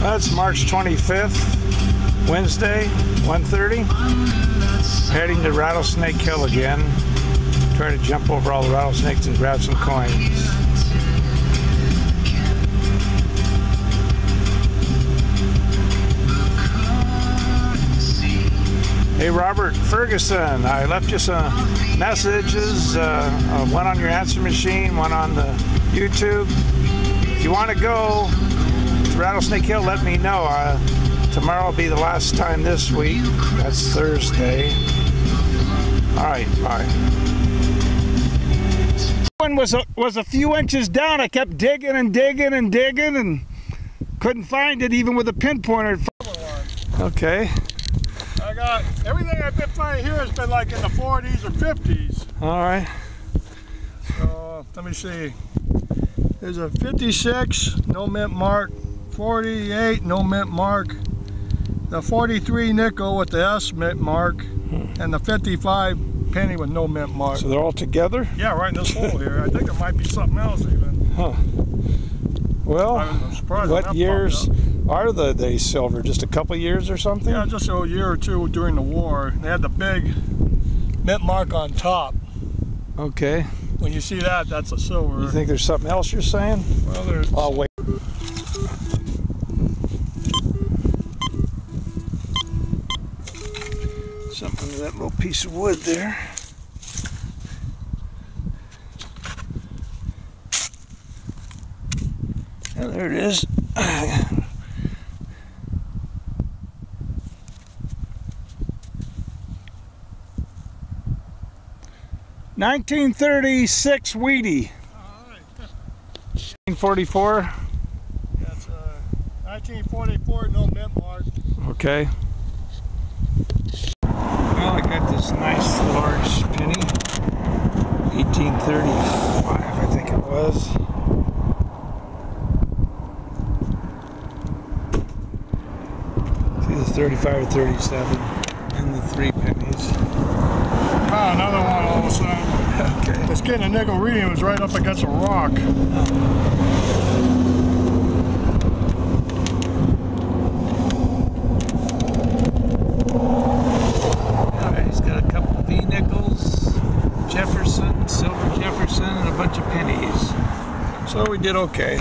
That's March 25th, Wednesday, 1.30. Heading to Rattlesnake Hill again. Try to jump over all the rattlesnakes and grab some coins. Hey Robert Ferguson, I left you some messages, uh, uh, one on your answer machine, one on the YouTube. If you want to go Rattlesnake Hill, let me know. Uh, tomorrow will be the last time this week. That's Thursday. All right, bye. One was a, was a few inches down. I kept digging and digging and digging and couldn't find it even with a pinpointer. Okay. I got everything I've been finding here has been like in the 40s or 50s. All right. So let me see. There's a 56, no mint mark. 48, no mint mark. The 43 nickel with the S mint mark, hmm. and the 55 penny with no mint mark. So they're all together? Yeah, right in this hole here. I think it might be something else even. Huh. Well, what years are the they silver? Just a couple years or something? Yeah, just a year or two during the war. They had the big mint mark on top. Okay. When you see that, that's a silver. You think there's something else you're saying? well, there's I'll wait. Something with that little piece of wood there. Yeah, there it is. 1936 Wheatie. 1944. That's uh, 1944, no mint mark. Okay. Well, I got this nice large penny. 1835, I think it was. It's either 35 or 37. And the three pennies. Ah, another one all of a sudden. Okay. This getting a nickel reading was right up against a rock. Alright, he's got a couple of V nickels, Jefferson, silver And a bunch of pennies. So we did okay.